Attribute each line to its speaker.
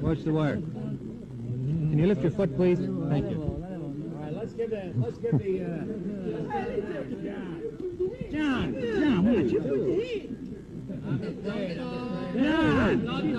Speaker 1: Watch the wire. Can you lift your foot, please? Thank you.
Speaker 2: All right, let's give the, let's give the, uh, John, John, John, what? John!